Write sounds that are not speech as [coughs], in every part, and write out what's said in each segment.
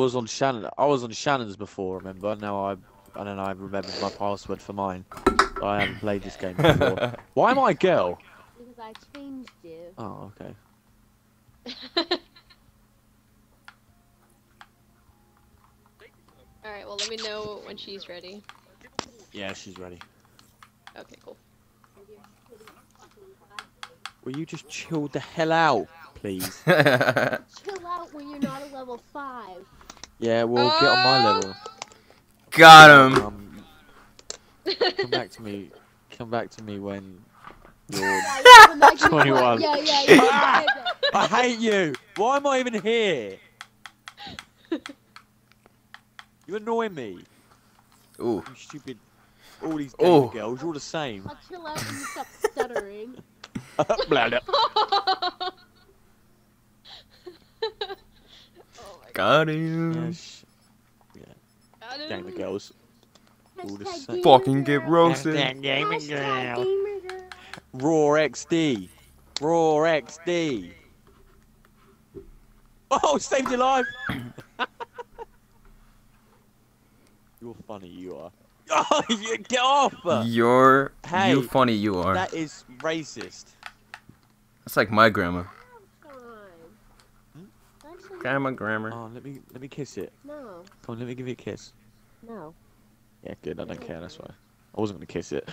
was on Shannon. I was on Shannon's before. Remember? Now I, and then I remembered my password for mine. I haven't played this game before. [laughs] Why am I a girl? Because I changed you. Oh, okay. [laughs] Alright, well, let me know when she's ready. Yeah, she's ready. Okay, cool. Will you just chill the hell out, please? [laughs] Chill out when you're not a level 5. Yeah, well, get on my Oh. level. Got him. Um, come back to me. Come back to me when you're. [laughs] Yeah, yeah, when I 21. Yeah, yeah, yeah. yeah, [laughs] yeah. I hate you. Why am I even here? You annoy me. Ooh. You stupid. All these Oh. girls, you're all the same. I'll chill out when you stop stuttering. [laughs] Blah, blah. My Got him. Yes. god. Gamer girls. All the same. Fucking get girl. roasted. Gamer Hashtag girl. gamer girl. Raw XD. Raw XD. Oh, saved your life. [coughs] You're funny, you are. [laughs] Oh, you get off. You're Hey, you funny you are. That is racist. That's like my grandma. Fine. Actually, Grandma grammar. Oh, let me let me kiss it. no, Come on, let me give you a kiss. no. Yeah, good. I don't care. That's why. I wasn't gonna kiss it.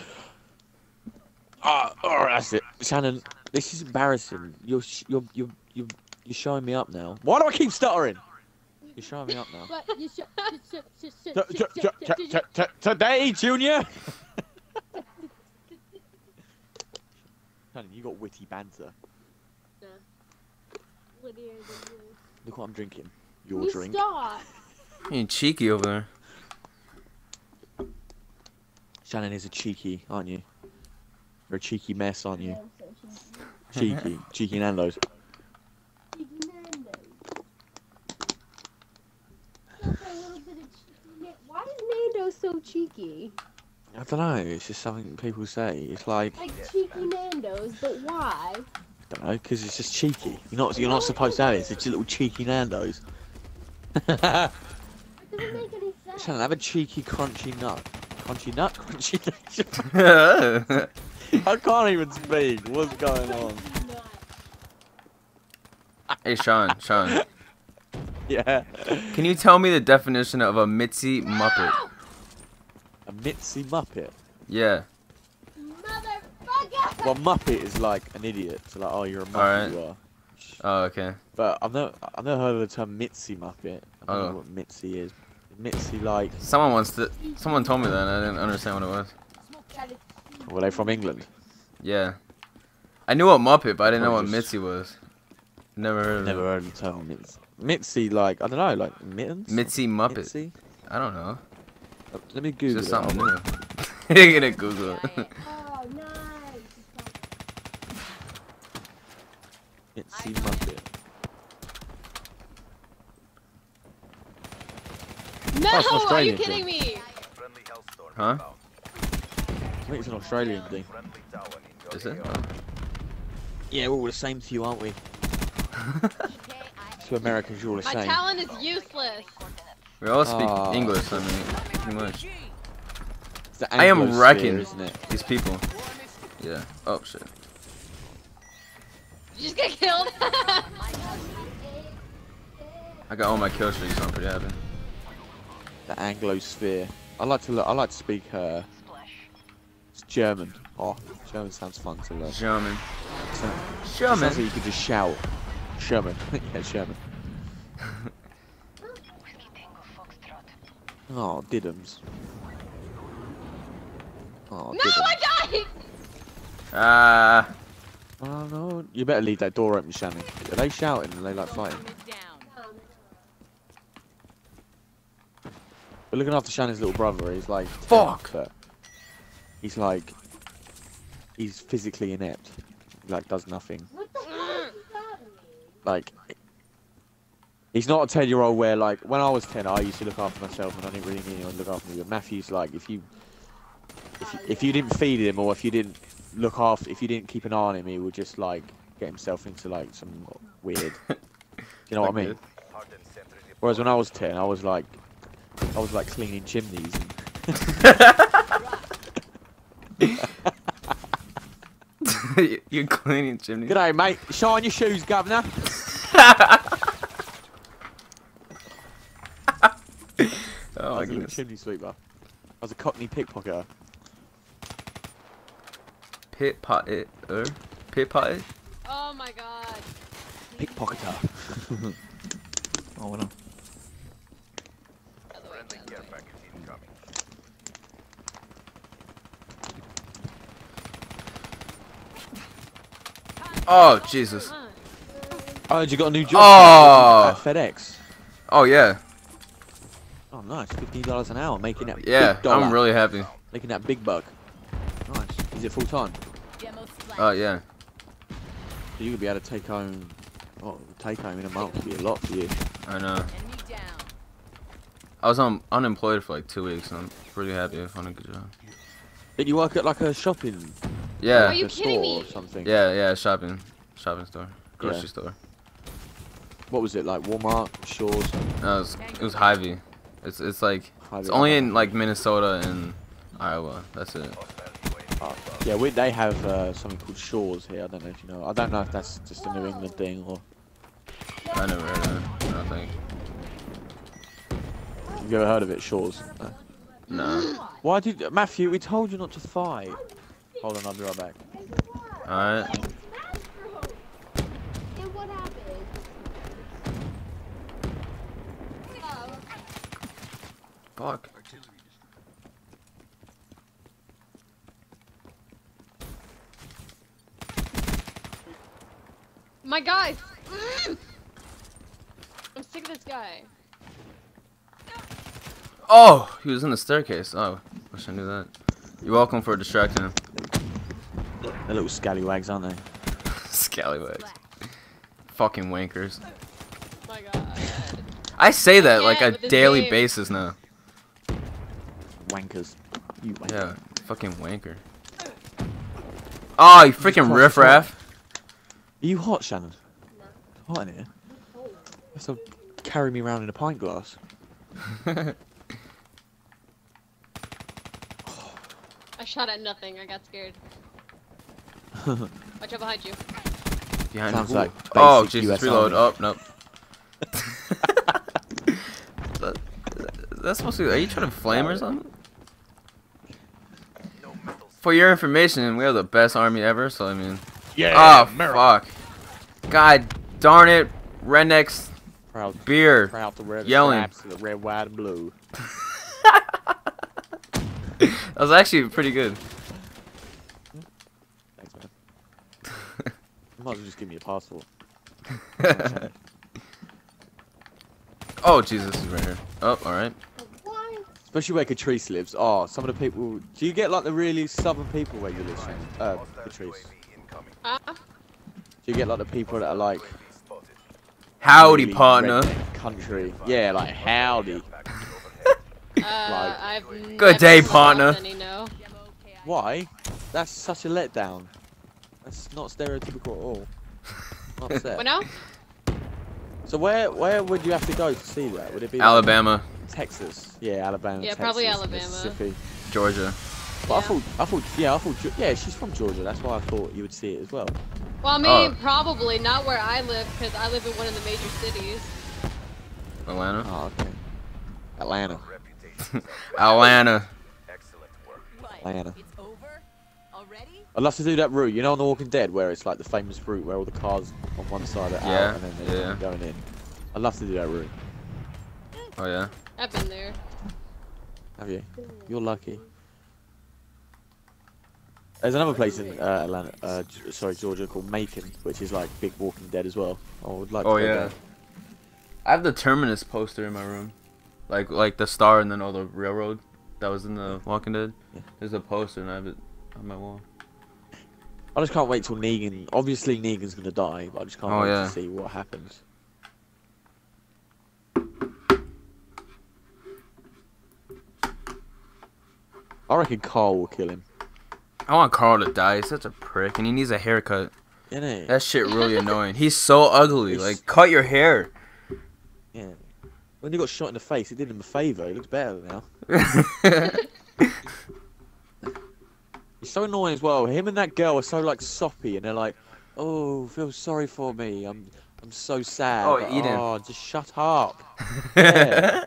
Ah, all right, that's it. Shannon, this is embarrassing. You're sh- you're you're you're you're showing me up now. Why do I keep stuttering? You're showing me up now. Today, Junior. [laughs] Shannon, you got witty banter. Wittier than you. Look what I'm drinking. Your You drink. Stop. [laughs] You're cheeky over there. Shannon is a cheeky, aren't you? You're a cheeky mess, aren't you? So cheeky. Cheeky, [laughs] cheeky Nando's. Cheeky Nando's. Just a little bit of cheeky Why is Nando's so cheeky? I don't know. It's just something people say. It's like Like cheeky Nando's, but why? I don't know, because it's just cheeky. You're not you're not supposed to have it. It's just a little cheeky Nando's. It doesn't make any [laughs] sense. Shannon, have a cheeky crunchy nut. Crunchy nut, crunchy [laughs] nut. [laughs] I can't even speak. What's going on? hey Sean, Sean. Yeah. Can you tell me the definition of a Mitzi Muppet? A Mitzi Muppet. Yeah. Motherfucker! Well, Muppet is like an idiot. So like, oh, you're a Muppet. Alright. You are. Oh, okay. But I've never I've never heard of the term Mitzi Muppet. I don't Oh. know what Mitzi is. Mitzi like Someone wants to. Someone told me that. and I didn't understand what it was. were they from England? Yeah. I knew what Muppet, but I didn't know what Probably Mitzi was. Never heard of Never it. heard of the term Mitzi. Mitzi like I don't know like mittens. Mitzi Muppet. Mitzi? I don't know. Uh, Let me It's Google just something Hold new. on. [laughs] You're gonna Google it. [laughs] Oh, nice. Mitzi Muppet. No, Oh, it's an are you Australian kidding me? Huh? I think it's an Australian thing. Is it? Yeah, we're all the same to you, aren't we? [laughs] To Americans, you're all the same. My talent is useless. we all speak Aw. English, I mean, pretty much. I am wrecking. isn't it? These people. Yeah. Oh shit. Did you just get killed? [laughs] I got all my kill streaks, so I'm pretty happy. The Anglo Sphere. I like to. look- I like to speak. Uh, it's German. Oh, German sounds fun to learn. German. Sounds German. like you could just shout. Sherman. [laughs] yeah, Sherman. [laughs] Oh, Diddums. Oh, no, Diddums. I died! Ah. Oh no! You better leave that door open, Shannon. Are they shouting? Are they like fighting? We're looking after Shannon's little brother. He's like Fuck. He's like, he's physically inept. He, like does nothing. What the hell does that mean? Like, he's not a ten-year-old where like when I was ten, I used to look after myself and I didn't really need anyone to look after me. But Matthew's like, if you, if you, if you didn't feed him or if you didn't look after, if you didn't keep an eye on him, he would just like get himself into like some weird. [laughs] You know what I mean? Whereas when I was ten, I was like, I was like cleaning chimneys. And... [laughs] You're cleaning chimneys. G'day, mate. Shine your shoes, governor. [laughs] oh my was a goodness. chimney sweeper. I was a cockney pickpocketer. Pit pot it. Er? Pit pot it? Oh my god. Pickpocketer. [laughs] oh, well, By the way, by the way. Oh Jesus. Huh. Oh, you got a new job Oh. at FedEx. Oh yeah. Oh, nice. Fifteen dollars an hour, making that Yeah. big dollar, I'm really happy. making that big buck. Nice. Is it full time? Oh yeah. So you could be able to take home. Oh, take home in a month would be a lot for you. I know. I was un unemployed for like two weeks. and I'm pretty happy I found a good job. Did you work at like a shopping Yeah. Are you a kidding store me? or something? Yeah, yeah, shopping, shopping store, grocery Yeah. store. What was it like? Walmart, Shaw's. No, it was, it was Hy-Vee. It's it's like it's Hy-Vee? only in like Minnesota and Iowa. That's it. Yeah, we, they have uh, something called Shaw's here. I don't know if you know. I don't know if that's just a New England thing or. I never heard of it. I don't think. Have you ever heard of it, Shaw's? No. No. Why did Matthew? We told you not to fight. Hold on, I'll be right back. All right. And what happened? Fuck. My guys! I'm sick of this guy. Oh, he was in the staircase. Oh, wish I knew that. You're welcome for distracting him. They're little scallywags, aren't they? [laughs] Scallywags. Fucking wankers. My god. I say that like a daily game. basis now. Wankers. You wanker. Yeah, fucking wanker. Oh, you freaking riffraff. Are you hot, Shannon? Hot in here. So carry me around in a pint glass. [laughs] I shot at nothing. I got scared. [laughs] Watch out behind you. Behind Sounds Ooh. like Oh, basic Jesus, US reload. Army. Oh, nope. [laughs] That- That's supposed to. Are you trying to flame or something? For your information, we have the best army ever. So I mean, Yeah. oh fuck, God darn it, rednecks Proud, beer. proud to wear the Yelling. the red, white, and blue. [laughs] That was actually pretty good. Thanks, man. you might as well just give me a passport. [laughs] oh Jesus, he's right here. Oh, all right. Especially where Catrice lives. Oh, some of the people. Do you get like the really southern people where you live, Shannon? Uh, Catrice. Do you get like the people that are like Howdy, really partner. Country. Yeah, like howdy. [laughs] uh, I've Good never day, partner. Any, no. Why? That's such a letdown. That's not stereotypical at all. I'm upset. What now? So where where would you have to go to see that? Would it be like, Alabama, Texas? Yeah, Alabama. Yeah, Texas, probably Alabama. Mississippi. Georgia. But I thought I thought yeah I thought yeah she's from Georgia. That's why I thought you would see it as well. Well, I mean, Oh. probably not where I live, because I live in one of the major cities. Atlanta. Oh okay. Atlanta. [laughs] Atlanta. Atlanta. It's over already? I'd love to do that route. You know on The Walking Dead where it's like the famous route where all the cars on one side are Yeah, out and then they're yeah. going in. I'd love to do that route. Oh yeah. I've been there. Have you? You're lucky. There's another place in uh, Atlanta, uh, sorry, Georgia called Macon, which is like big Walking Dead as well. I would like. To Oh yeah. there. I have the Terminus poster in my room, like like the star and then all the railroad that was in the Walking Dead. Yeah. There's a poster and I have it on my wall. I just can't wait till Negan. Obviously, Negan's gonna die, but I just can't Oh, wait yeah. to see what happens. I reckon Carl will kill him. I want Carl to die. He's such a prick, and he needs a haircut. Innit? That shit really annoying. He's so ugly. Like, cut your hair. Yeah. When he got shot in the face, it did him a favour. He looks better now. [laughs] He's so annoying as well. Him and that girl are so like soppy, and they're like, "Oh, feel sorry for me. I'm, I'm so sad." Oh, Enid. Oh, just shut up. [laughs] Yeah.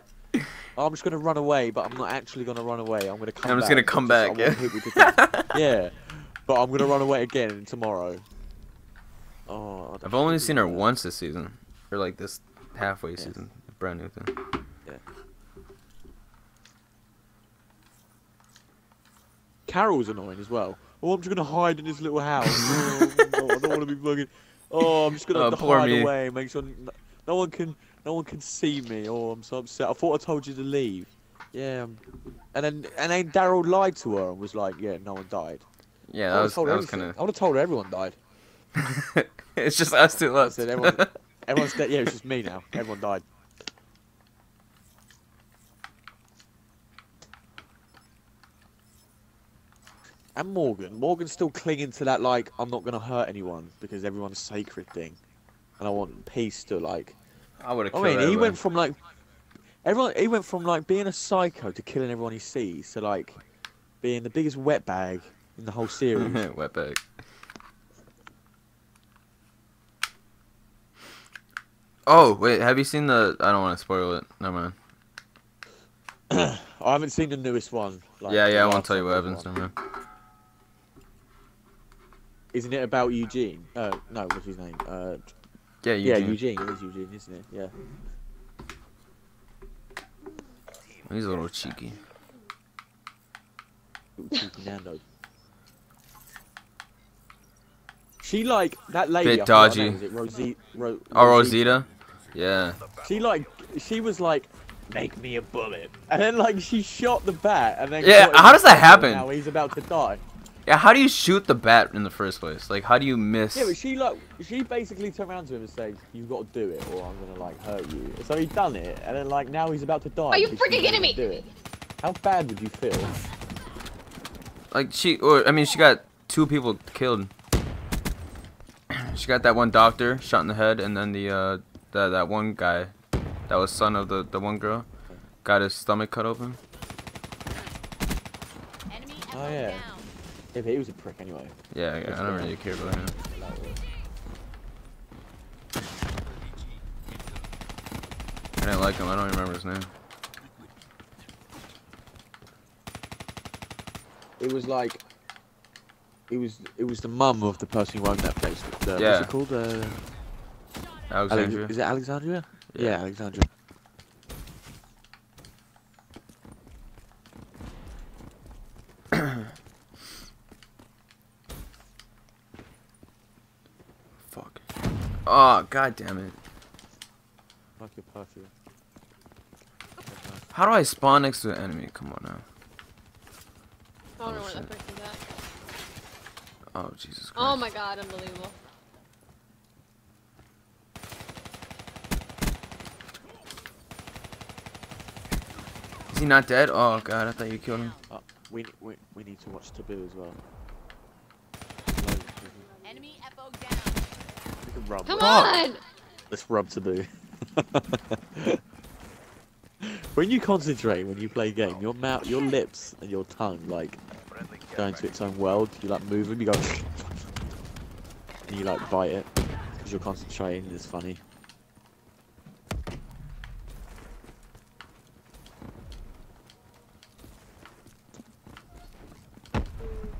I'm just gonna run away, but I'm not actually gonna run away. I'm gonna come. I'm just back. gonna come back, yeah. hit with the- yeah, but I'm gonna run away again tomorrow. Oh, I I've only seen her we- once this season, or like this halfway season, brand new thing. Yeah. Carol's annoying as well. Oh, I'm just gonna hide in this little house. [laughs] Oh, no, I don't want to be bugging. Oh, I'm just gonna Oh, have to hide me. away, make sure no one can, no one can see me. Oh, I'm so upset. I thought I told you to leave. Yeah, um, and then and then Daryl lied to her and was like, yeah, no one died. Yeah, I was told was I would have told her everyone died. [laughs] it's just us two I left. said everyone, everyone's dead. Yeah, it's just me now. Everyone died. And Morgan, Morgan's still clinging to that like I'm not gonna hurt anyone because everyone's sacred thing, and I want peace to like. I would have I mean, he everyone. went from like everyone. He went from like being a psycho to killing everyone he sees to like being the biggest wetbag in the whole series. [laughs] Wetbag. Oh wait, have you seen the? I don't want to spoil it. Never mind. [coughs] I haven't seen the newest one. Like, yeah, yeah, I won't tell you what happens. Never mind. Isn't it about Eugene? Uh, no, what's his name? Uh, Yeah, yeah, Eugene. Eugene. It is Eugene, isn't it? Yeah. He's a little cheeky. Cheeky Nando. She like that lady. Bit I forgot her dodgy. name, it Rosie? Ro- Oh, Rosita. Yeah. She like, she was like, make me a bullet, and then like she shot the bat, and then Yeah, how does that happen? Now he's about to die. Yeah. How do you shoot the bat in the first place? Like, how do you miss? Yeah, but she like, she basically turned around to him and said, "You've got to do it, or I'm gonna like hurt you." So he done it, and then like now he's about to die. Are you freaking kidding me? Do it. How bad would you feel? Like she, or I mean, she got two people killed. She got that one doctor shot in the head, and then the uh, that that one guy, that was son of the the one girl, got his stomach cut open. Enemy Oh, yeah. down. Yeah, but he was a prick anyway. Yeah, yeah I don't really care about him. I didn't like him. I don't remember his name. It was like, it was it was the mum of the person who owned that place. The, Yeah. What's it called? Uh, Alexandria. Alex- is it Alexandria? Yeah. Yeah, Alexandria. Fuck. Oh god damn it! Like your perfume. How do I spawn next to an enemy? Come on now. I don't know Oh, where that person's at. Oh Jesus Christ. Oh my god, unbelievable. Is he not dead? Oh god, I thought you killed him. Uh, we, we we need to watch Taboo as well. Enemy FO down. We can rub. Come Let's- on! Let's rub Taboo. [laughs] when you concentrate when you play a game, your mouth, your lips, and your tongue like go into its own world. You like move them. You go. and you like bite it because you're concentrating. It's funny.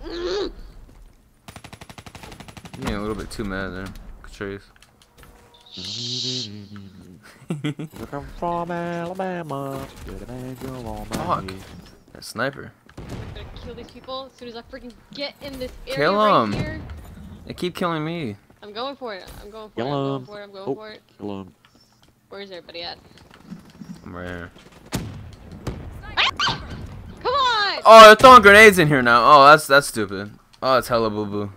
Mm. Yeah, a little bit too mad there. Catrice. Look, I'm from Alabama. You're the man, you're on my Fuck. knee. That sniper. I'm gonna kill these people as soon as I freaking get in this area Kill right 'em. here. They keep killing me. I'm going for it. I'm going for Kill it. I'm going 'em. for it. I'm going Oh. for it. Kill him. Where's everybody at? I'm right here. Come on! Oh, they're throwing grenades in here now. Oh, that's that's stupid. Oh, it's hella boo boo.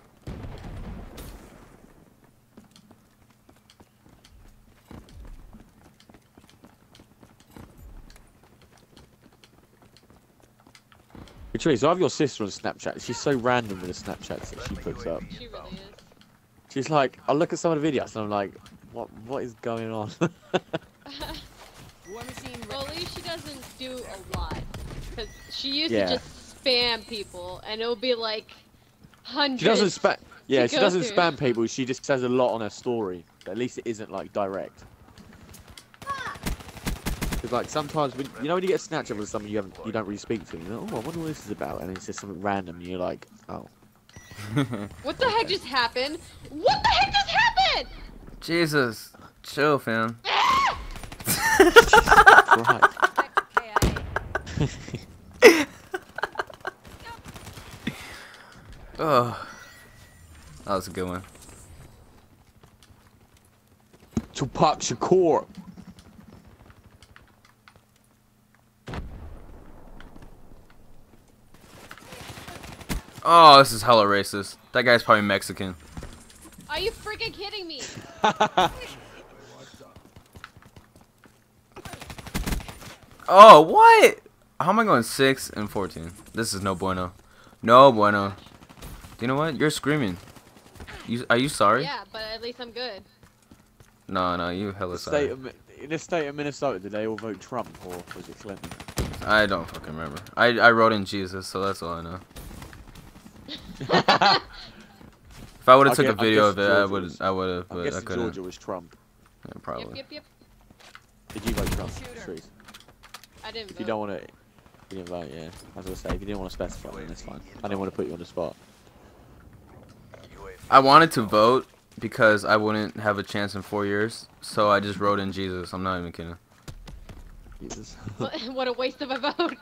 Patrice, I have your sister on Snapchat. She's so random with the Snapchats that she puts up. She really is. She's like, I look at some of the videos and I'm like, what what is going on? [laughs] she doesn't do a lot. Cause she used Yeah. to just spam people, and it would be like hundreds. She doesn't spam. Yeah, she doesn't through. spam people. She just says a lot on her story. At least it isn't like direct. Because like sometimes when you know when you get a snatch up with someone you haven't you don't really speak to, you know, oh I wonder what this is about, and it's just something random, and you're like, oh, [laughs] What the heck just happened? What the heck just happened? Jesus, chill, fam. [laughs] [laughs] Oh, that was a good one. To Tupac Shakur. Oh, this is hella racist. That guy's probably Mexican. Are you freaking kidding me? [laughs] Oh, what? How am I going 6 and 14? This is no bueno. No bueno. You know what? You're screaming. You Are you sorry? Yeah, but at least I'm good. No, no, you hella state sorry. of, in the state of Minnesota, did they all vote Trump or was it Clinton? I don't fucking remember. I, I wrote in Jesus, so that's all I know. If I would have I took a video of it, I would was- I would have, I but guess I couldn't. Georgia was Trump. Yeah, probably. yep, yep. Did you vote Trump? Patrice? I didn't If you don't want to, you didn't vote, yeah. I was gonna say, if you didn't want to specify, then that's fine. I didn't want to put you on the spot. I wanted to vote because I wouldn't have a chance in four years, so I just wrote in Jesus. I'm not even kidding. Jesus. [laughs] What what a waste of a vote.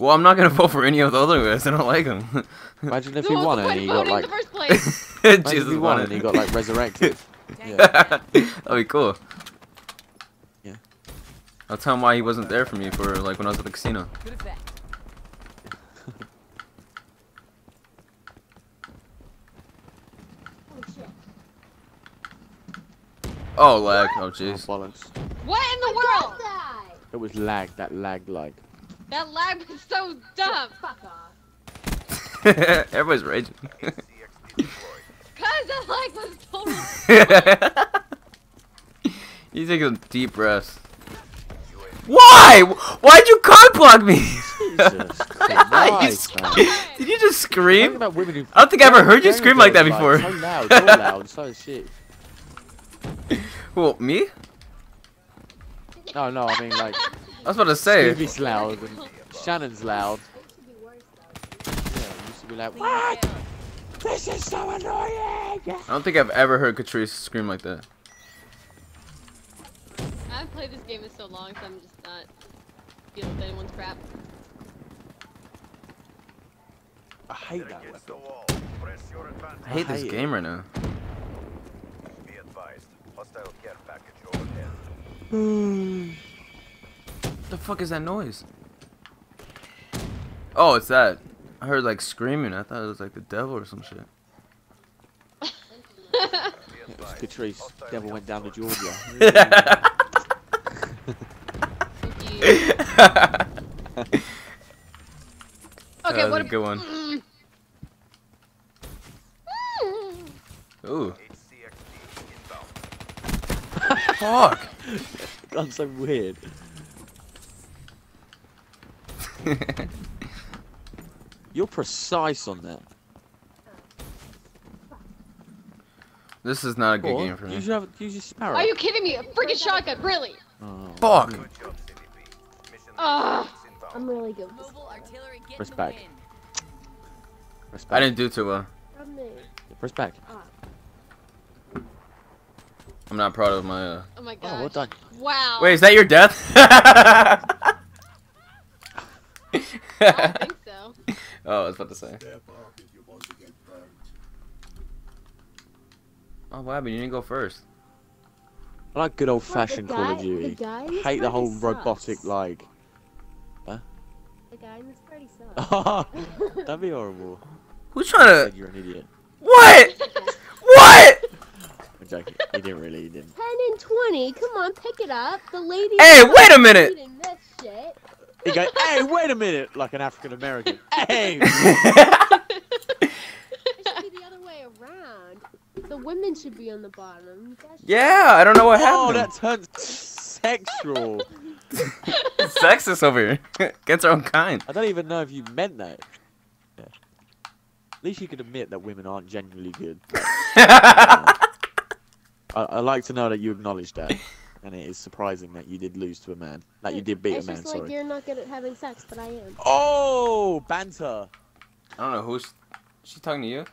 Well, I'm not gonna vote for any of the other guys. I don't like them. Imagine if So he won it point and he got like, in the first place? [laughs] [laughs] if Jesus he won won it it. and he got like resurrected. [laughs] yeah. That'd be cool. Yeah. I'll tell him why he wasn't there for me for like when I was at the casino. Oh. Oh lag. Oh Oh, jeez. bollocks. what in the I world? that. It was lag. That lagged like. That lag was so dumb. Fuck off. [laughs] Everybody's raging. Cause that lag was totally. you take a deep breath. Why? Why'd you cock block me? Jesus [laughs] Christ, sc- man. Did you just scream? about women who. I don't think I ever heard you scream like that before. So loud, so loud, [laughs] so shit. Who, me? No, no, I mean like I was about to say. Stevie's loud and Shannon's loud. It should be worse Yeah, it used to be like, what? This is so annoying. I don't think I've ever heard Catrice scream like that. I haven't played this game in so long, so I'm just not dealing with anyone's crap. I hate that weapon. I hate this hate it. game right now. Be advised. Hostile care package overhead. [sighs] [sighs] Hmm. What the fuck is that noise? Oh, it's that. I heard like screaming. I thought it was like the devil or some shit. Catrice, devil went down to Georgia. [laughs] Thank you. that Okay, was what a good one. Mm. Ooh. HCXD inbound. Fuck. [laughs] That's so weird. You're precise on that. this is not a good Or game for me. Use your, use your sparrow. Are you kidding me? A freaking shotgun, really? Oh, Fuck. Good job, CVP. Mission Ugh. I'm really good with this. Mobile artillery getting Press back. press back. I didn't do too well. From Press back. I'm not proud of my. Uh... Oh my god. Oh, well done. Wow. Wait, is that your death? [laughs] I don't think so. Oh, I was about to say. Oh, what happened? You didn't go first. I like good old Well, the fashioned Call of Duty. The guy in I this hate the party whole robotic like. like. The guy in this party sucks. [laughs] That'd be horrible. Who's trying Said to? you're an idiot. What? What? I'm joking. He didn't really. He didn't. 10 and 20, come on, pick it up. The lady. Hey, wait a minute. Eating this shit. He goes, "Hey, wait a minute!" Like an African American. [laughs] Hey. [laughs] It should be the other way around. The women should be on the bottom. You guys should- yeah, I don't know what oh, happened. that turned sexual. [laughs] Sexist over here. Gets her own kind. I don't even know if you meant that. Yeah. At least you could admit that women aren't genuinely good. I, I like to know that you acknowledge that, and it is surprising that you did lose to a man. That you did beat a It's man. just like Sorry. you're not good at having sex, but I am. Oh, banter. I don't know who's. She talking to you?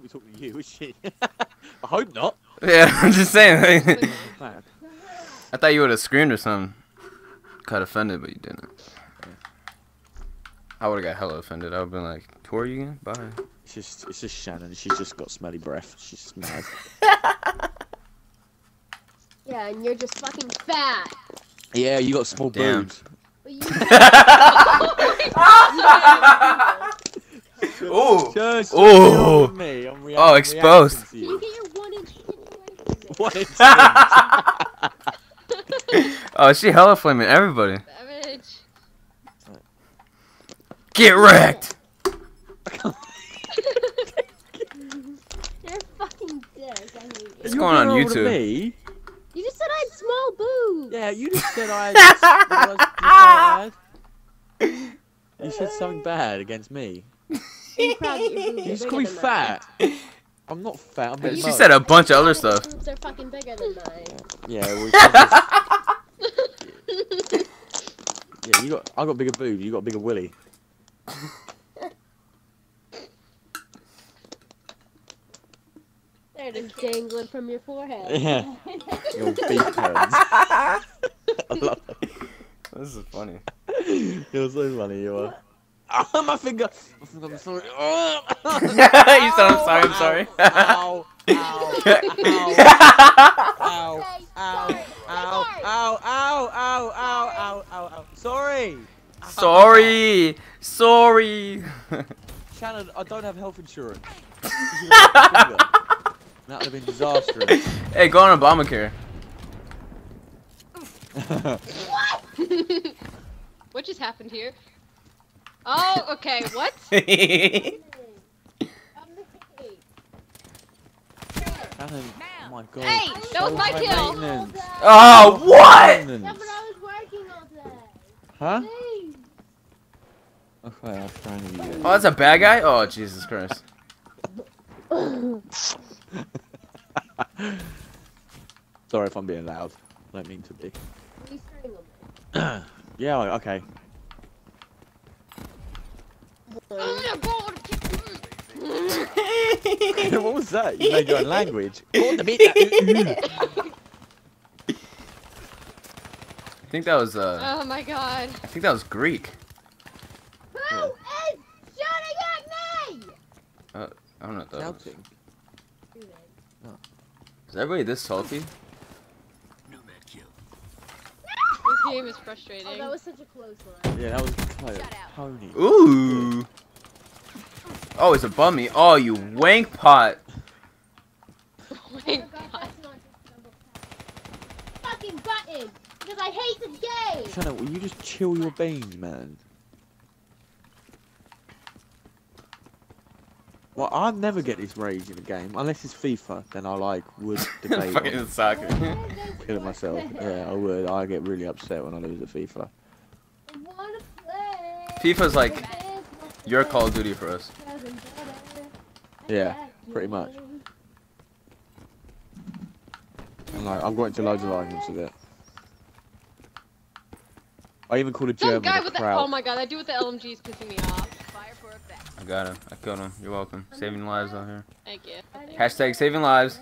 We're talking to you, [laughs] is she? I hope not. Yeah, [laughs] I'm just saying. [laughs] I thought you would have screamed or something. Got offended, but you didn't. I would have got hella offended. I would have been like, "Who are you again? Bye." It's just, it's just Shannon. She's just got smelly breath. She's mad. Yeah, and you're just fucking fat. yeah, you got small Damn. boobs. But you [laughs] [laughs] Ooh. Just Ooh. me. I'm Oh, exposed. reacting you you. get your one inch skin away from me. What [laughs] is Oh, she hella flaming everybody. Savage. Get wrecked. You're fucking dick. I hate you. What's going on YouTube? Me? You just said I had small boobs. Yeah, you just said I. [laughs] Had, what was- you said You said something bad against me. Be proud that You are just call me than fat. I'm not fat. I'm She mode. said a bunch of other stuff. Mine. Boobs are fucking bigger than mine. Yeah, well, you just- [laughs] yeah. You got. I got bigger boobs. You got a bigger willy. They're just dangling from your forehead. Yeah. Your beak turns. I love it. This is funny. You're so funny. You are. Oh, my finger. I'm sorry. Oh. you said I'm sorry. I'm sorry. Ow. Ow. Ow. Ow. Ow. Ow. Ow. Ow. Ow. Ow. Ow. Ow. Ow. Sorry. sorry. Sorry. Shannon, I don't have health insurance. That would have been disastrous. [laughs] hey, go on Obamacare. [laughs] what just happened here? Oh, okay. What? [laughs] Shannon, oh my god. Hey, that was my kill. maintenance. oh, what? Yeah, but I was working all day. Huh? Okay, I'm trying to use Oh, that's a bad guy? Oh, Jesus Christ. [laughs] Sorry if I'm being loud. I don't mean to be. You [clears throat] Yeah, okay. me. [laughs] God. what was that? You made your own language. [laughs] Go the beat. I think that was uh, Oh my God. I think that was Greek. Who is shooting at me? I don't know what that was. Shouting. Is everybody this salty? This game is frustrating. Oh, that was such a close one. Yeah, that was quite Shut a out. pony. Ooh. Oh, it's above me. Oh, you wank pot. Oh my Oh my God. God, that's not just double tap. Fucking button! Because I hate this game! Shannon, will you just chill your beans, man? Well, I never get this rage in a game unless it's FIFA. Then I like would [laughs] debate Fucking on soccer. [laughs] killing myself. Yeah, I would. I get really upset when I lose at FIFA. I wanna play. FIFA's like your Call of Duty for us. Yeah, pretty much. And like, I've got into loads of arguments with it. I even called a Some German guy a with the oh my god, that dude with the LMG is pissing me off. Fire for effect. I got him. I killed him. You're welcome. Saving lives out here. Thank you. Hashtag saving lives.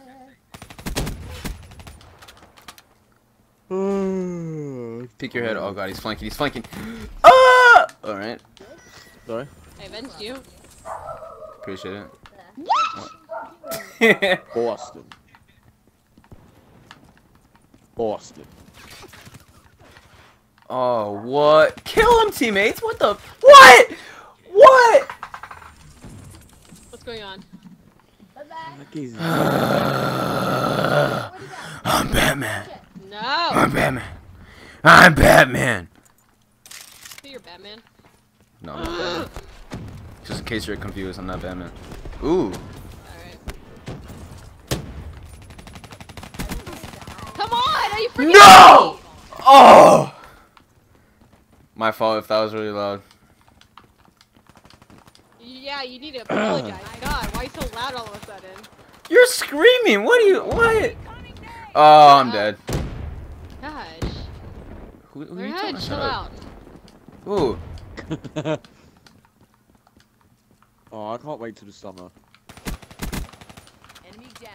[sighs] Pick your head. Oh god, he's flanking. He's flanking. [gasps] Ah! Alright. Sorry. I avenged you. Appreciate it. Boston. [laughs] Boston. oh, what? Kill him, teammates! What the? What? What? What's going on? That geezer's- [sighs] I'm Batman. No! I'm Batman. I'm Batman. So you're Batman. No, I'm [gasps] not Batman. Just in case you're confused, I'm not Batman. Ooh. Alright. Come on! Are you freaking No! Oh! My fault if that was really loud. Yeah, you need to [clears throat] apologize. God, why are you so loud all of a sudden? You're screaming. What are you? What? Oh, I'm dead. Gosh. Who, who Your you head, talking chill about? out. Ooh. [laughs] oh, I can't wait till the summer. Enemy down.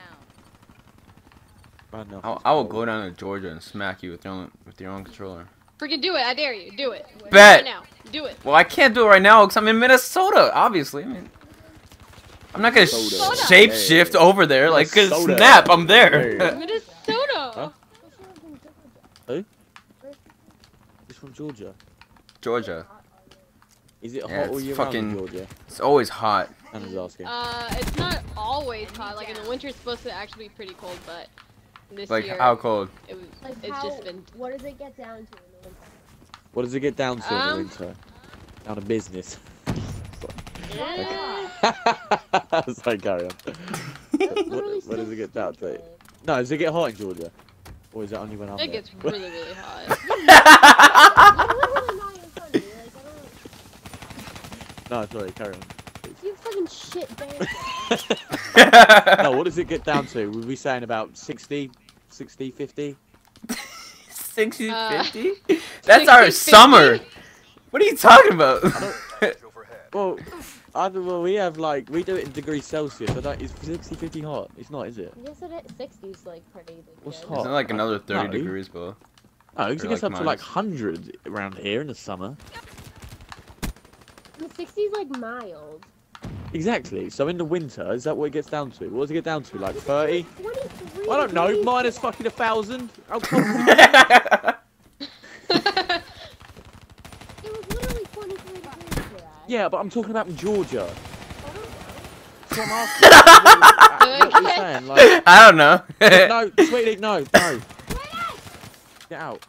Bad I, it's I will go down to Georgia and smack you with your own with your own controller. Freaking do it. I dare you. Do it. Bet. Right now. Do it. Well, I can't do it right now because I'm in Minnesota. Obviously, I mean, I'm not gonna Minnesota. shape shift Hey. over there. Like, cause Minnesota. snap, I'm there. Hey. [laughs] Minnesota. Huh? He's from Georgia. Georgia. Is it Yeah, hot all it's year fucking- round in Georgia? It's always hot. Anna's asking. Uh, it's not always hot. Like in the winter, it's supposed to actually be pretty cold, but this Like year how cold? it was. Like it's how, just been. what does it get down to in the winter? What does it get down to in Um, the winter? Down to business. Yeah. [laughs] Sorry, carry on. That's what, what does it get down to? No, does it get hot in Georgia? Or is it only when I'm It there? gets really, really hot. I'm literally not in front of you, like, I no, sorry, carry on. You fucking shit bastard. [laughs] no, what does it get down to? Were we saying about 60, 60, 50? [laughs] 60, Uh, 50? That's our 60, summer. What are you talking about? [laughs] Well, I don't, well, we have like, we do it in degrees Celsius. I don't, 60, 50 hot? It's not, is it? Yes, it is. 60's like pretty big. What's hot? Isn't it like another 30 No. degrees below? Oh, it gets like up to like minus. 100 around here in the summer. The 60's like mild. Exactly. So in the winter, is that what it gets down to? What does it get down to? Like 30? 23 I don't know. Minus fucking a thousand. How cold is it? It was literally 23 degrees today. Yeah, but I'm talking about in Georgia. I don't know. That's what I'm asking. what are you [laughs] saying? Like, I don't know. no, [laughs] sweetie, no, no. Get out.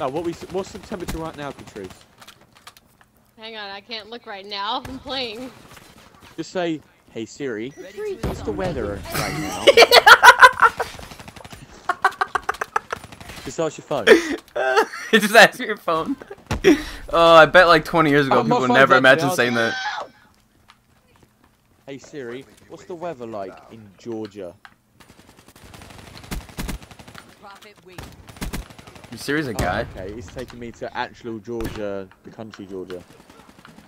No, what we? What's the temperature right now, Catrice? Hang on, I can't look right now. I'm playing. Just say, "Hey Siri, what's the weather right now?" [laughs] Just ask your phone. [laughs] Just ask your phone. Oh, I bet like 20 years ago Oh, people phone's never actually imagined saying that. Hey Siri, what's the weather like in Georgia? Profit wait. You serious, a Oh, guy? okay, it's taking me to actual Georgia, the country Georgia.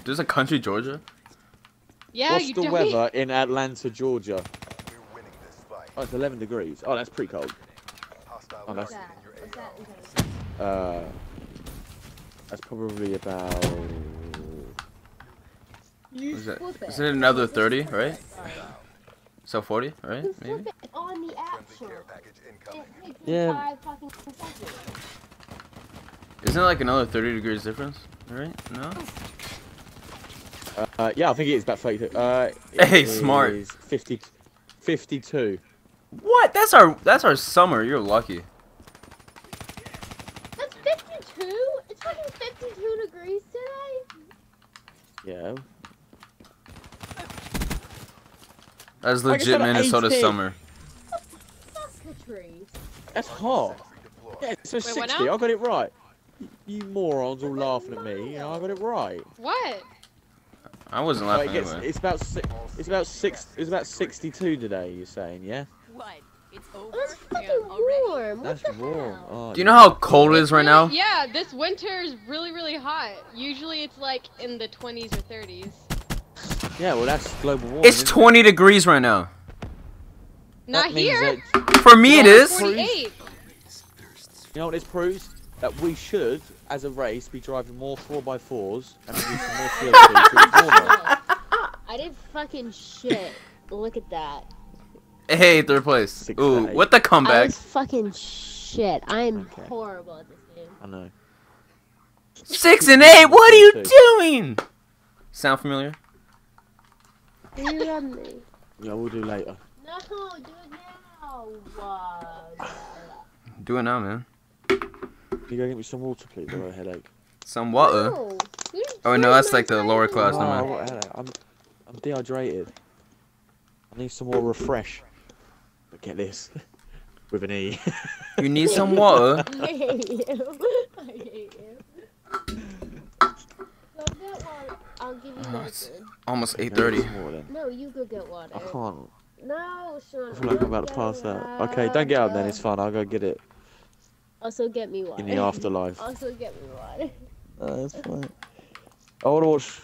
There's a country, Georgia? Yeah, what's you the dummy. weather in Atlanta, Georgia? We're winning this fight. Oh, it's 11 degrees. Oh, that's pretty cold. Oh, that's- target that? in your What's that AO. in terms of- Uh, that's probably about. Is it, it another 30, right? So 40, right? Maybe? on the app Friendly store. care package It incoming. takes Yeah. five fucking seconds. Isn't it like another 30 degrees difference? Right? No? Uh, yeah, I think it is about 32. Uh, Hey, smart. is 50, 52. What? That's our that's our summer. You're lucky. That's 52? It's fucking 52 degrees today? Yeah. That's legit Minnesota 18. summer. That's hot. Deploy. Yeah, it says Wait, 60. I got it right. You morons all laughing at me. You know, I got it right. What? I wasn't Like, laughing it's, anyway. it's about si- it's about six it's about 62 today. You're saying, yeah? What? It's over. That's fucking warm. What That's the warm. hell? Oh, Do you know how cold it is right now? Yeah, this winter is really, really hot. Usually it's like in the 20s or 30s. Yeah, well that's global warming. It's isn't it? 20 degrees right now. Not That here. that- For me, it No, 48. you know what this proves? That we should, as a race, be driving more 4x4s and producing more CO2 so it's warmer. I did fucking shit. Look at that. Hey, third place. Six Ooh, to eight. with the I comeback. was fucking shit. I am Okay. horrible at this game. I know. Six and eight. What are you doing? Sound familiar? You run me. Yeah, we'll do later. No, do it now. Uh, Do it now, man. Can you go get me some water, please? I've got a headache. Some water. no. Oh, no, that's like the lower class. Oh, never I've got a headache. I'm, I'm dehydrated. I need some more refresh. But get this. [laughs] with an E. You need [laughs] some water. [laughs] I hate you. I hate you. Go get water. I'll give you Oh, it's- Almost 8:30. No, you go get water. I can't. No, Sean. I feel like I'm about to pass out. Okay, don't get up then. It's fine. I'll go get it Also get me water. in the afterlife. [laughs] Also get me water. No, that's fine. I want to watch.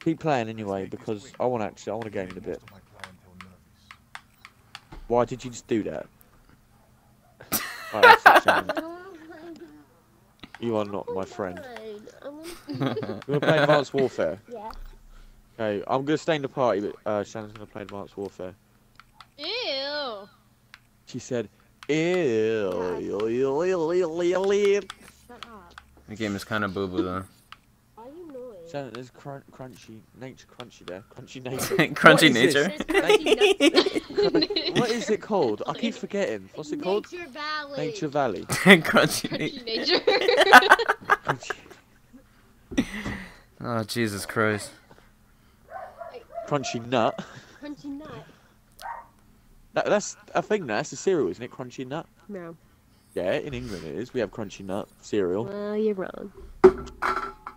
Keep playing anyway because I want to actually. I want to game in a bit. My clientele nervous. Why did you just do that? Alright, [laughs] that's it, Shannon. [laughs] you are not my friend. Fine. I'm gonna... We're gonna play Advanced Warfare. yeah. Okay, I'm gonna stay in the party, but uh, Shannon's gonna play Advanced Warfare. Ew. She said, "Ew, ew, ew, ew, ew, ew, ew." Shut up. The game is kind of boo boo though. Why are you annoying? Shannon, there's crun- crunchy nature, crunchy there, crunchy [laughs] nature. Crunchy What is this? nature. [laughs] what is it called? I keep [laughs] forgetting. What's it called? Nature Valley. Nature Valley. Crunchy Crunchy nature. nature. Crunchy, Oh Jesus Christ. Crunchy nut. That, that's a thing. now, That's a cereal, isn't it? Crunchy nut. No. Yeah, in England it is. We have crunchy nut cereal. Well, you're wrong.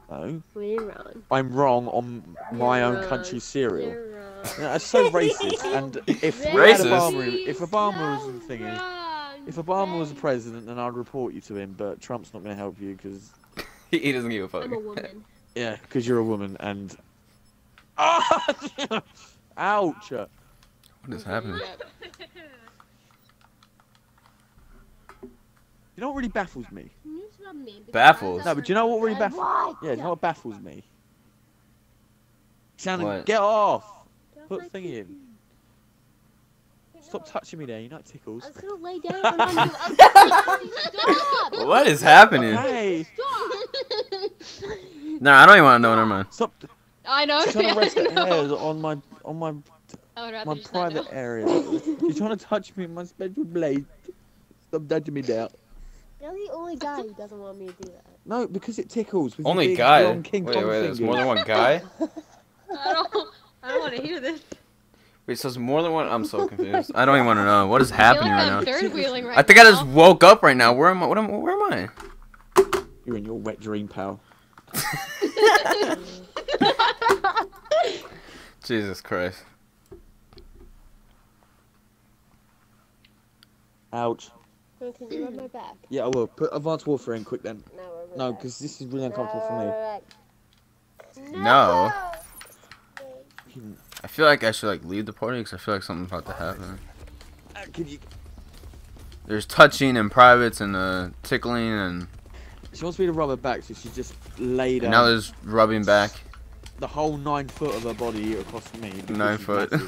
No, Well, you're wrong. I'm wrong on my You're own wrong. country's cereal. You're wrong. Yeah, That's so racist. And [laughs] if we Racist? Obama, if Obama was the thing is, if Obama was the president, then I'd report you to him. But Trump's not going to help you because [laughs] He doesn't give a fuck. I'm a woman. [laughs] yeah, because you're a woman and. Ouch! What is happening? You know what really baffles me? Can you stop me? Because Baffles? No, but do you know what really baffles? me? Yeah, do you know what baffles me? Shannon, What? get off! Don't Put like thingy in. Stop touching me there. You know it tickles. I was gonna lay down and I'm [laughs] gonna stop. What is happening? Hey, Stop. No, I don't even want to know. Never mind. stop I know. trying to rest [laughs] I the know. hairs on my on my I would rather my just not private know. area. You're trying to touch me in my special blade. Stop touching me there. You're the only guy who doesn't want me to do that. No, because it tickles. With Only big, guy. long Wait, King wait, Kong there's fingers. more than one guy. [laughs] I don't. I don't want to hear this. Wait, so it's more than one. I'm so [laughs] confused. I don't even want to know what is I feel happening like right I'm now. third wheeling right I think I just woke up right now. Where am I? What am? Where am I? You're in your wet dream, pal. [laughs] Jesus Christ. Ouch. Oh, Can you rub my back? [clears throat] Yeah, I will. Put Advanced Warfare in quick then. No, rub my No, because this is really uncomfortable for me. me. No. I feel like I should like leave the party because I feel like something's about to happen. Uh, Can you? There's touching and privates and uh, tickling and, She wants me to rub her back, so she just laid and now out there's rubbing back. the whole nine foot of her body across me. because Nine she's foot. [laughs]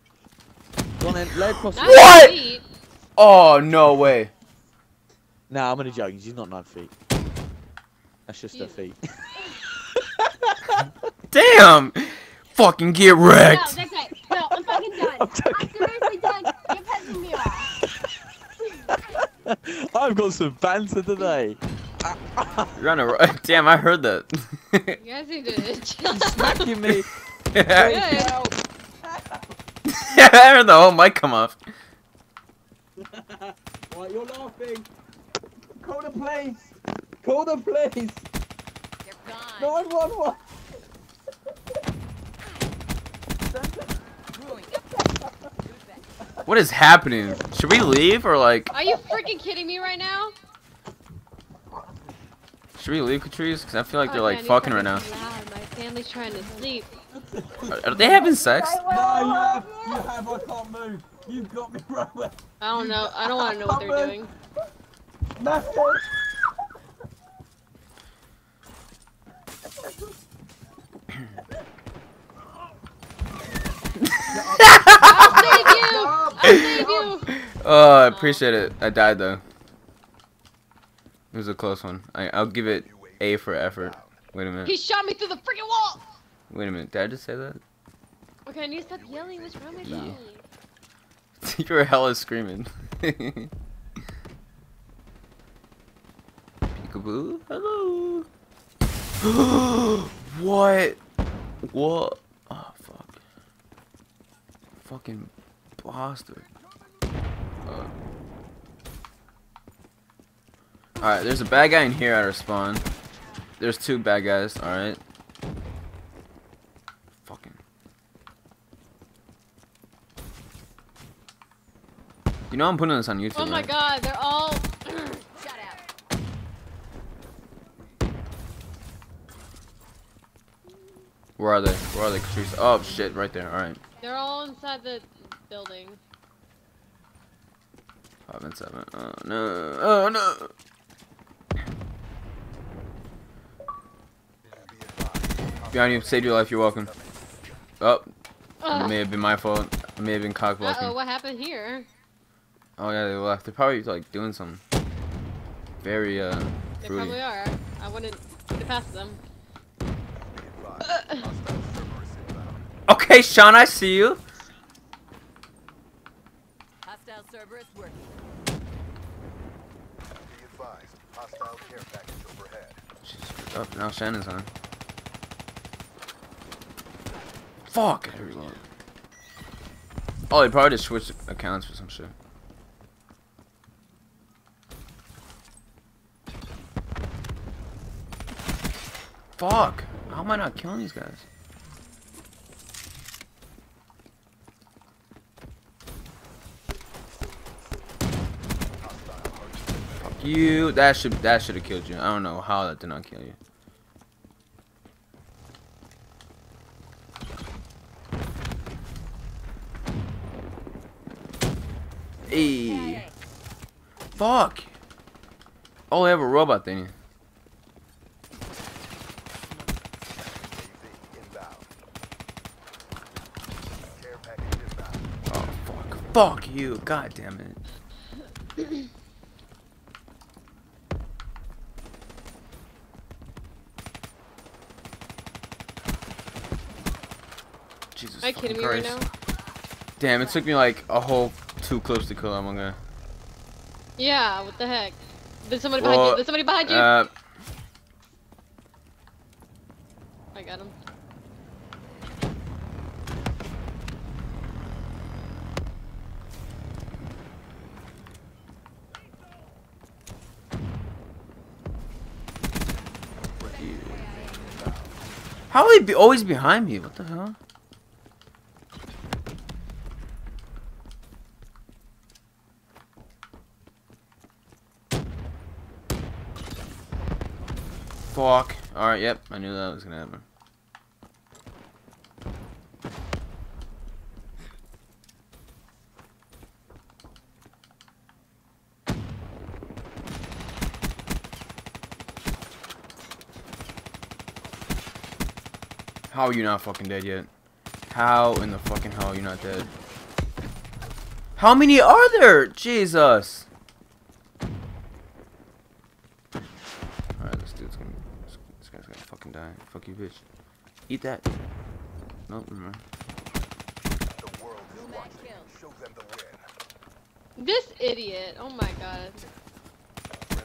[laughs] massive. Go on then, lay across Not me. What? feet. Oh no way! Nah, I'm gonna joking. She's not nine feet. That's just her feet. [laughs] Damn! Fucking get No, wrecked. that's it. No, I'm fucking done. [laughs] I'm, I'm seriously done. You're pissing me off. [laughs] I've got some banter today. You're on a. ro- Damn, I heard that. You guys need to chill out. Smacking me. I Good. Heard [laughs] the whole mic come off. [laughs] Right, you're laughing. Call the police. Call the police. They're gone. Nine one one. What is happening? Should we leave or like? Are you freaking kidding me right now? Should we leave, Catrice? Because I feel like they're Oh, like man, fucking right now. Loud. My family's trying to sleep. Are, [laughs] are they having sex? No, you have. You have. I can't move. You've got me, brother. I don't know. I don't want to know what they're doing. Massive. I'll save you. [laughs] I'll oh, save you. Oh, I appreciate it. I died though. It was a close one. I, I'll give it A for effort. Wait a minute. He shot me through the freaking wall. Wait a minute. Did I just say that? Okay, I need to stop yelling. What's wrong with Yeah. me? you [laughs] were hella screaming. [laughs] Peekaboo. Hello. [gasps] what? What? Oh fuck. Fucking bastard. Uh. Alright, there's a bad guy in here at our spawn. There's two bad guys, alright. Fucking. You know I'm putting this on YouTube, Oh my right? god, they're all. Shut out. Where are they? Where are they, Catrice? Oh shit, right there, alright. They're all inside the building. Five and seven. Oh no. Oh no. Behind you, saved your life, you're welcome. Oh, it may have been my fault. I may have been cock Uh blocking. oh, what happened here? Oh yeah, they left. They're probably like doing some very uh They fruity. probably are. I wouldn't get past them. Be advised, hostile Cerberus [laughs] inbound. Okay, Sean, I see you. Hostile Cerberus working. Be advised, hostile care package overhead. Jesus. Oh, now Shannon's on. Fuck, I reload. Oh, they probably just switched accounts for some shit. Fuck! How am I not killing these guys? Fuck you! That should that should have killed you. I don't know how that did not kill you. Hey. Fuck. Oh, they have a robot thing. AV inbound. Care package inbound. Oh fuck. Fuck you. God damn it. Jesus Are you kidding me right now? Damn, it took me like a whole two close to kill that one guy. Yeah, what the heck? There's somebody behind Well, you. There's somebody behind you. Uh, I got him. how are they be always behind me? What the hell? Fuck. Alright, yep. I knew that was gonna happen. How are you not fucking dead yet? How in the fucking hell are you not dead? How many are there? Jesus. Alright, this dude's gonna. This, this guy's gonna fucking die. Fuck you, bitch. Eat that. Nope, never mind. The world is watching. Show them the win. This idiot. Oh my god.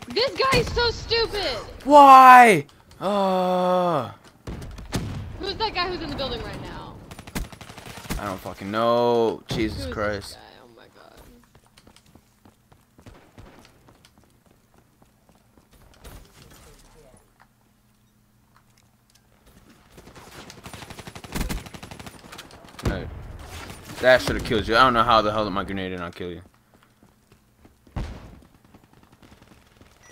This guy is so stupid. Why? Oh, Who's that guy who's in the building right now? I don't fucking know. Jesus Christ. This guy? Oh my god. No. That should have killed you. I don't know how the hell did my grenade did not kill you.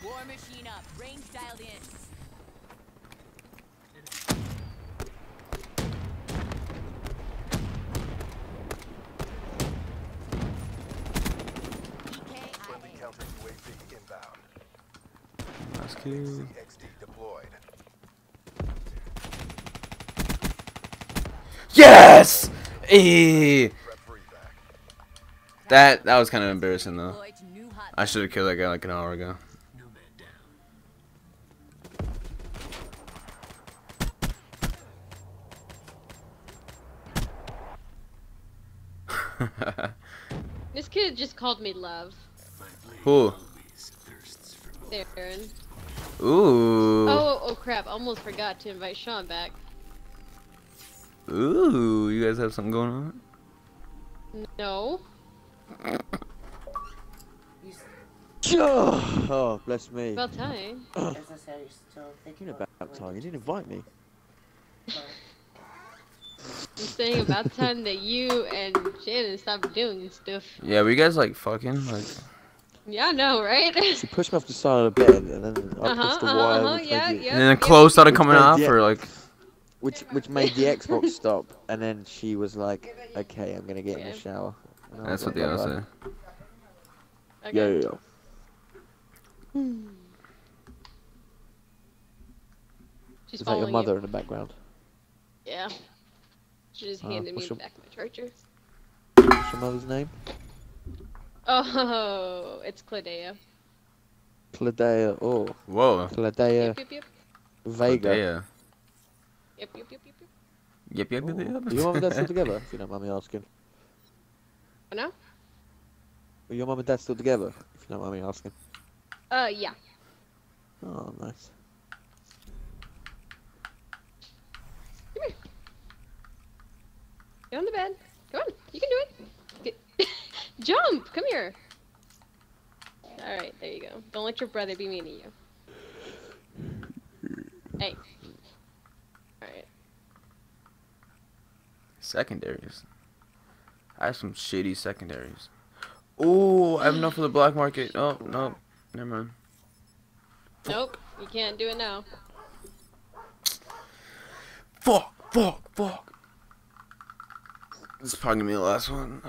War machine up. Range dialed in. Friendly counter UAV inbound. That's cute. Yes! Evac. That that was kind of embarrassing though. Deploy to new hot. I should have killed that guy like an hour ago. [laughs] This kid just called me love. Who? Darren. Ooh. Oh, oh, oh crap! Almost forgot to invite Sean back. Ooh. You guys have something going on? No. Oh, bless me. About time. As I said, you're still thinking about time. You didn't invite me. I'm saying about time that you and Shannon stopped doing stuff. Yeah, were you guys like fucking like? Yeah, I know, right? [laughs] She pushed me off the side of the bed, and then I Uh huh. pushed the Uh wire, huh. Yeah. Yeah. And then yeah. clothes started coming off, the- or like. Which which made the Xbox [laughs] stop. And then she was like, "Okay, I'm gonna get in the shower." And That's what the like, other "Alright." Okay. Yeah, yeah, yeah. She's Is that your mother You. in the background? Yeah. She just Uh, handed me your- back my charger. What's your mother's name? Oh, it's Cladea. Cladea. Oh, Whoa. Cladea Yep, yep, yep. Vega. Yeah. Yep, yep, yep, yep, yep. Yep, yep, yep, yep. Your mum and dad still [laughs] together? If you don't mind me asking. Oh, no? Are your mum and dad still together? If you don't mind me asking. Uh, yeah. Oh, nice. Come here. Get on the bed. Come on. You can do it. Get... [laughs] Jump. Come here. All right. There you go. Don't let your brother be mean to you. Hey. All right. Secondaries. I have some shitty secondaries. Ooh, I have enough for the black market. Oh, no. Never mind. Nope. You can't do it now. Fuck, fuck, fuck. This is probably gonna be the last one.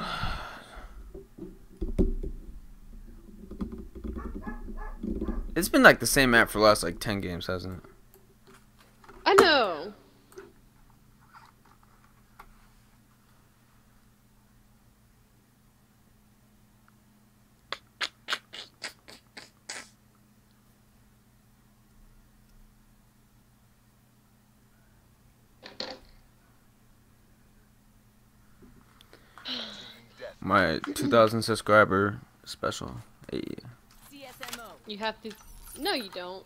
It's been like the same map for the last like 10 games, hasn't it? I know. My 2,000 subscriber special. Hey. CSMO. You have to. No, you don't.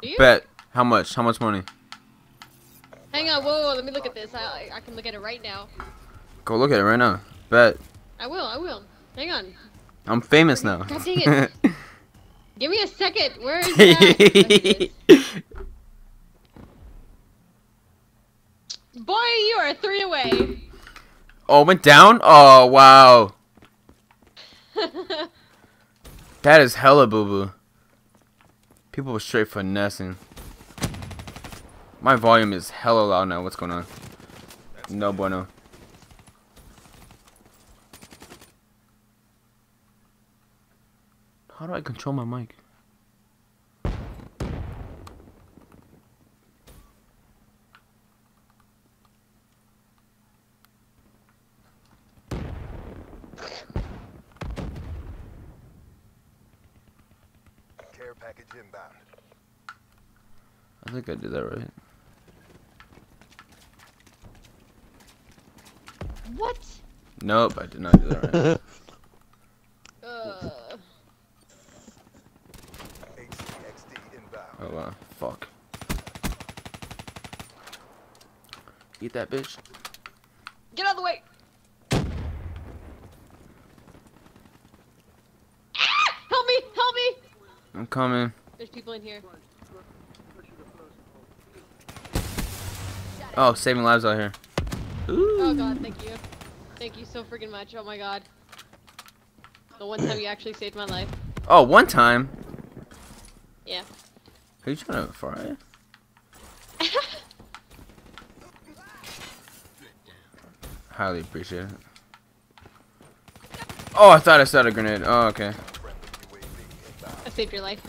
Do you? Bet. How much? How much money? Hang on. Whoa, whoa. Let me look at this. I, I can look at it right now. Go look at it right now. Bet. I will. I will. Hang on. I'm famous now. God dang it. [laughs] Give me a second. Where is that? Okay, it is. [laughs] Boy, you are three away. Oh, went down? Oh, wow. [laughs] That is hella boo boo. People were straight finessing. My volume is hella loud now. What's going on? No bueno. How do I control my mic? Care package inbound. I think I did that right. what? Nope, I did not do that right. Uh, [laughs] Oh wow, fuck. Eat that bitch. get out of the way. Ah! Help me! Help me! I'm coming. There's people in here. Oh, saving lives out here. Ooh. Oh god, thank you. Thank you so freaking much. Oh my god. The one time you actually saved my life. Oh, one time. Yeah. Are you trying to fry? [laughs] Highly appreciate it. Oh, I thought I saw a grenade. Oh, okay. Friendly UAV inbound. I saved your life.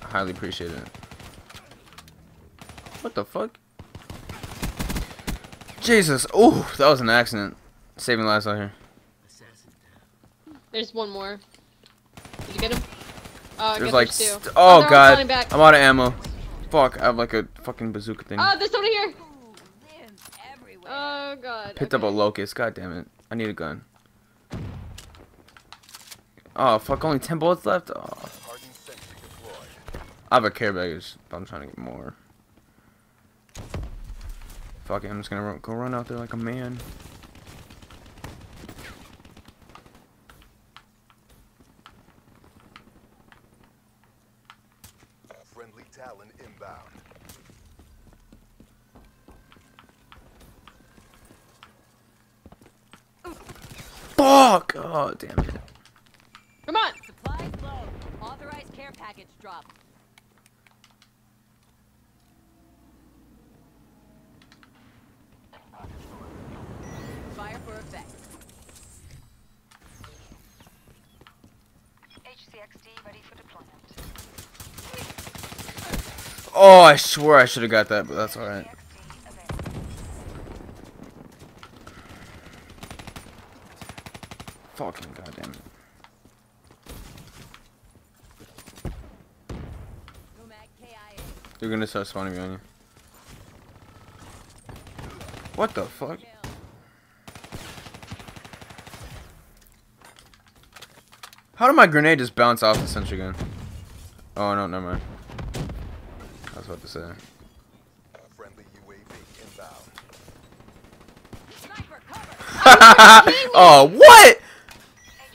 Highly appreciate it. What the fuck? Jesus. Oh, that was an accident. Saving lives out here. There's one more. Did you get him? Oh, There's like, there's two. st- oh, oh they're god. I'm out of ammo. Fuck, I have like a fucking bazooka thing. Oh, there's somebody here. Limbs. Oh god. Picked up a locust. God damn it. I need a gun. Oh fuck, only 10 bullets left? Oh. Hardened sentry deployed. I have a care baggage, but I'm trying to get more. Fuck it, I'm just gonna run, go run out there like a man. Friendly Talon inbound. Fuck! Oh, damn it. Come on! Supplies low. Authorized care package. For effect. HCXD ready for deployment. Oh, I swear I should have got that, but that's alright. HCXD available. Fucking goddamn it. Nomad KIA. They're gonna start spawning behind you. What the fuck? Kill. How did my grenade just bounce off the sentry gun? Oh no, never mind. I was about to say. Friendly UAV inbound. Sniper cover. oh, what?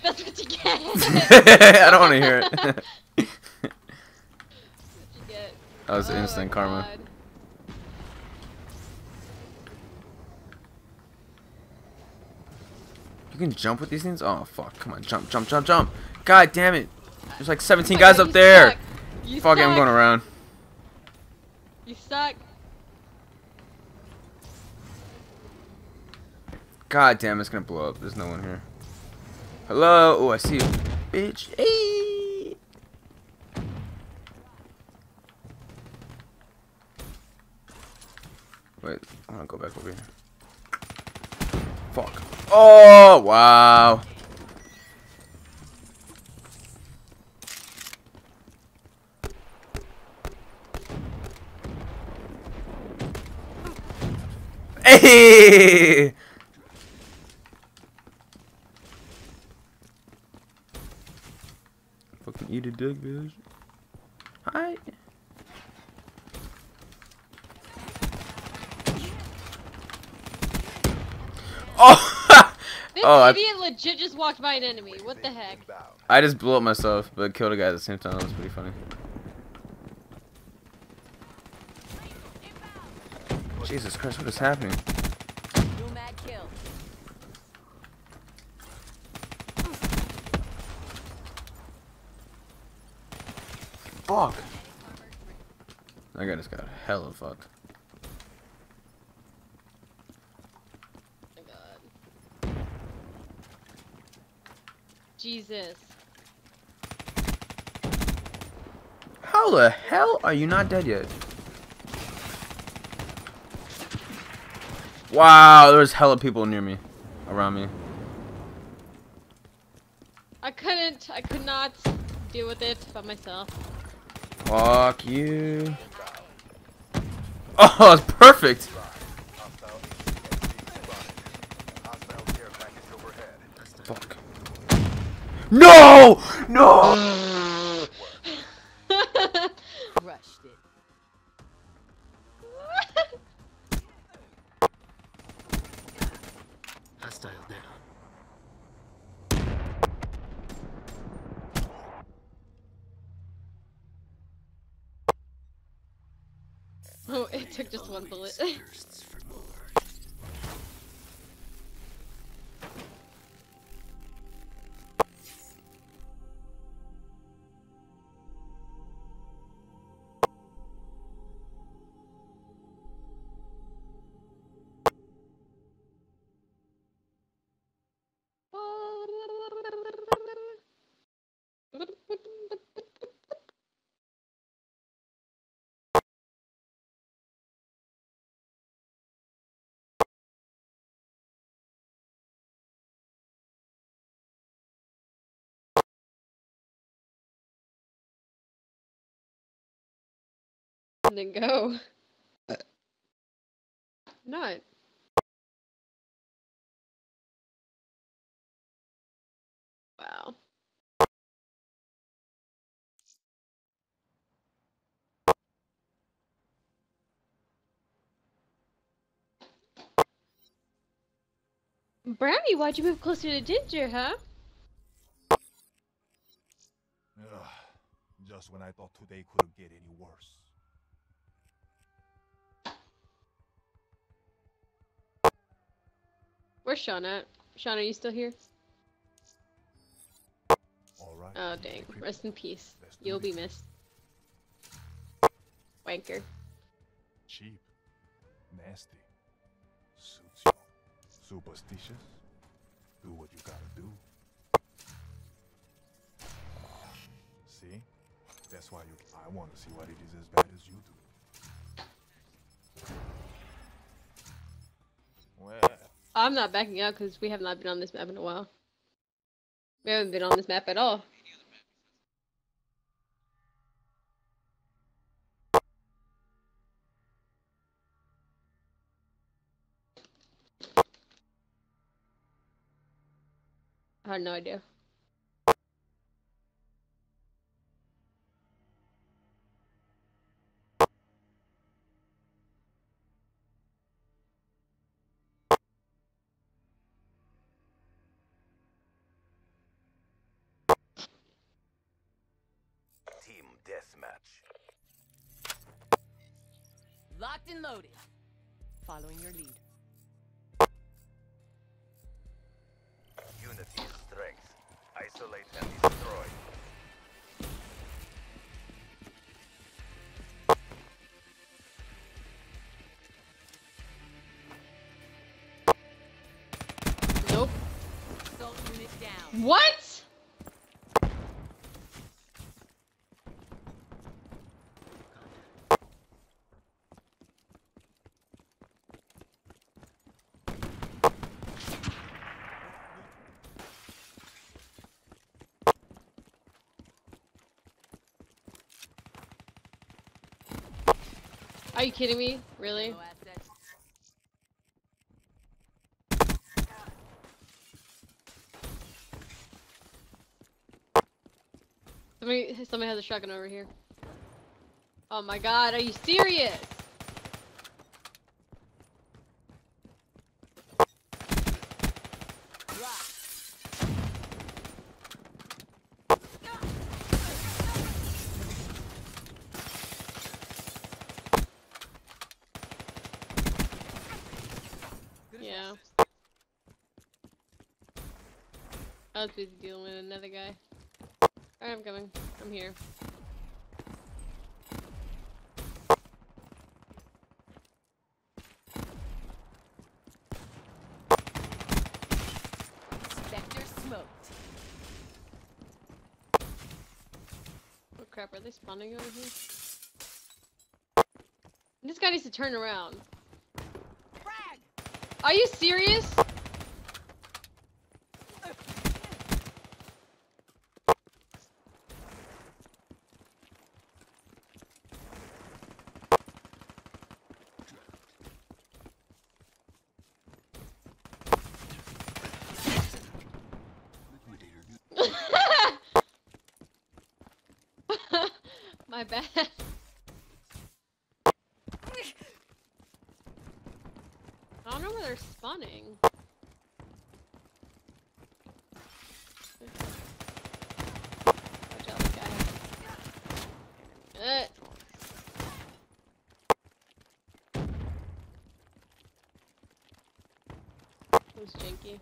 That's what you get. I don't want to hear it. That's what you get. that was Oh instant karma. God. You can jump with these things? Oh, fuck. Come on, jump, jump, jump, jump. God damn it. There's like 17 Oh guys God, up there. Fuck it, I'm going around. You suck. God damn, it's gonna blow up. There's no one here. Hello? Oh, I see you. Bitch. Hey. Wait, I wanna go back over here. Fuck. Oh, wow. Hey! Fucking eat a dick, bitch. Hi. Oh! [laughs] This Oh, I- idiot legit just walked by an enemy. What the heck? I just blew up myself, but killed a guy at the same time. That was pretty funny. Jesus Christ, what is happening? Nomad kill. Fuck. That guy just got hella fucked. Oh. Jesus. How the hell are you not dead yet? Wow, there's hella people near me. Around me. I couldn't. I could not deal with it by myself. Fuck you. [laughs] Oh, it's perfect. Hostile HCXD spotted. Hostile care package overhead. Fuck. No! No! [laughs] bullet. And then go. [laughs] Not. Wow. Brownie, why'd you move closer to Ginger, huh? Ugh. Just when I thought today couldn't get any worse. Where's Sean at? Sean, are you still here? right. Oh dang. Rest in peace. You'll be missed. Wanker. Cheap. Nasty. Suits you. Superstitious. Do what you gotta do. See? That's why you. I want to see what it is as bad as you do. I'm not backing out because we have not been on this map in a while. We haven't been on this map at all. I had no idea. And loaded. Following your lead. Unity is strength. Isolate and destroy. Nope. Assault unit down. What? Are you kidding me? Really? Somebody, somebody has a shotgun over here. Oh my god, are you serious? Drop. Yeah. I was busy dealing with another guy. Alright, I'm coming. I'm here. Spectre smoked. Oh crap, are they spawning over here? This guy needs to turn around. Frag. Are you serious? My bad. I don't know where they're spawning. Watch out, this guy. Eh. Who's Jinky?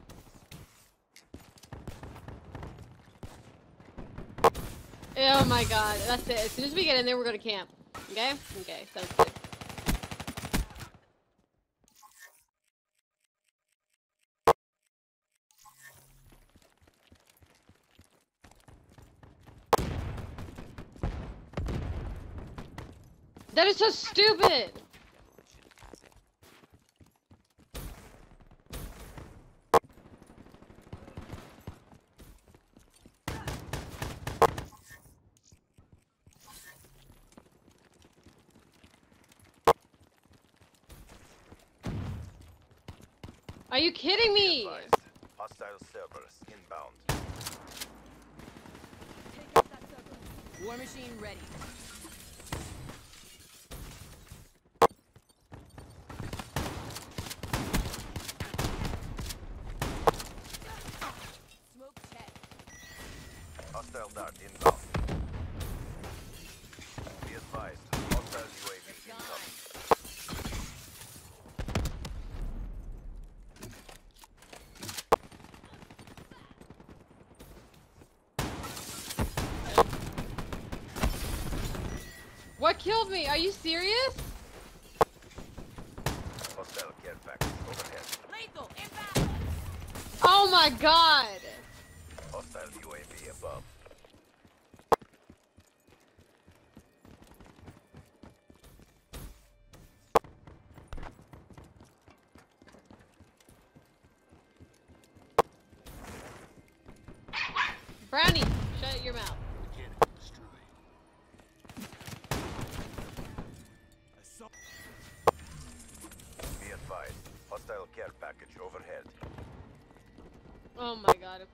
Oh my god, that's it. As soon as we get in there, we're gonna camp. Okay? Okay, sounds good. That is so stupid! Kidding me? Hostile Cerberus inbound. War machine ready. Smoke tech. Hostile dart inbound. Be advised. Hostile UAV incoming. What killed me? Are you serious? Hostile care package overhead. Lethal inbound. Oh my god! Hostile UAV above. Brownie,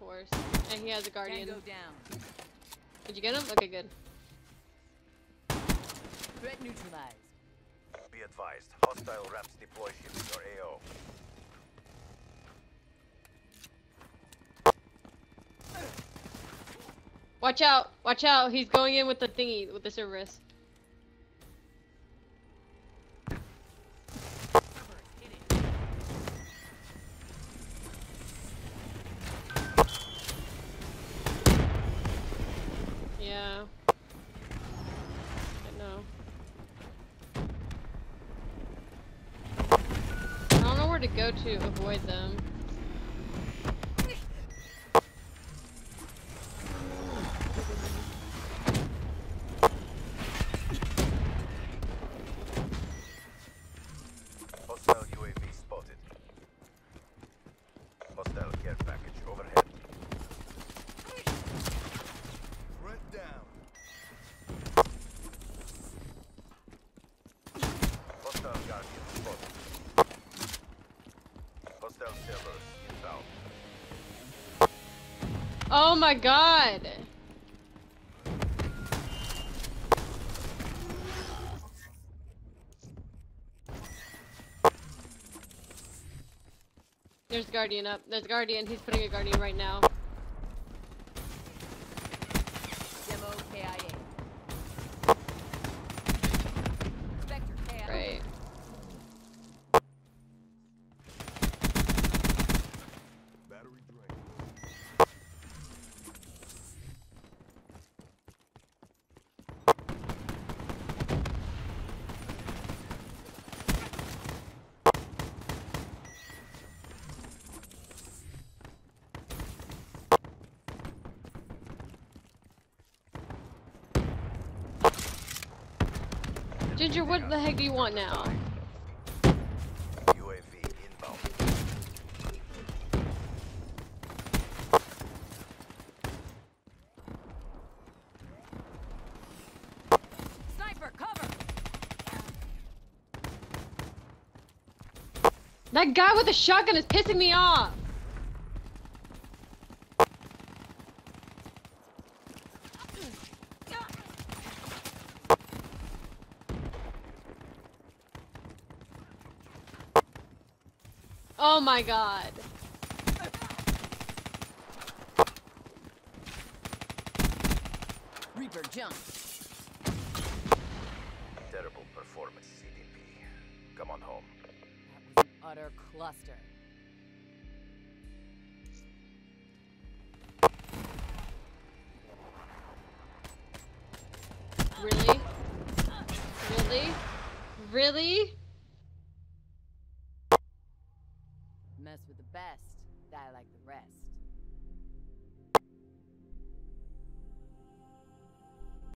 course. And he has a guardian. Tango down. Did you get him? Okay, good. Threat neutralized. Be advised. Hostile RAPS deploy ship in your AO. Watch out! Watch out! He's going in with the thingy, with the Cerberus. Oh my god! There's Guardian up. There's Guardian. He's putting a Guardian right now. What the heck do you want now? UAV inbound. Sniper, cover. That guy with the shotgun is pissing me off! Oh my god. Reaper jump. Terrible performance, CDP. Come on home. That was an utter cluster.